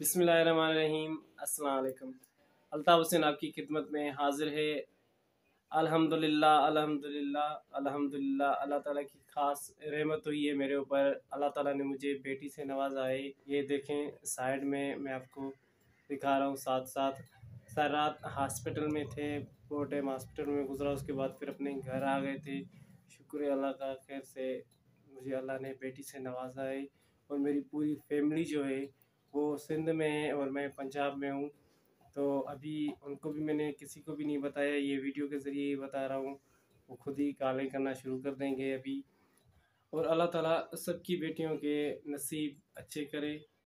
अस्सलाम वालेकुम अल्ताफ़ हुसैन आपकी खिदमत में हाजिर है। अल्हम्दुलिल्लाह अल्हम्दुलिल्लाह अल्हम्दुलिल्लाह। अल्लाह ताला की ख़ास रहमत हुई है मेरे ऊपर। अल्लाह ताला ने मुझे बेटी से नवाजा है ये देखें, साइड में मैं आपको दिखा रहा हूँ साथ साथ। सारी रात हॉस्पिटल में थे बहुत टाइम हॉस्पिटल में गुजरा। उसके बाद फिर अपने घर आ गए थे। शुक्र अल्लाह का, खैर से मुझे अल्लाह ने बेटी से नवाजा है और मेरी पूरी फैमिली जो है वो सिंध में है और मैं पंजाब में हूँ। तो अभी उनको भी मैंने किसी को भी नहीं बताया, ये वीडियो के ज़रिए ही बता रहा हूँ। वो खुद ही कॉलें करना शुरू कर देंगे अभी। और अल्लाह ताला सबकी बेटियों के नसीब अच्छे करे।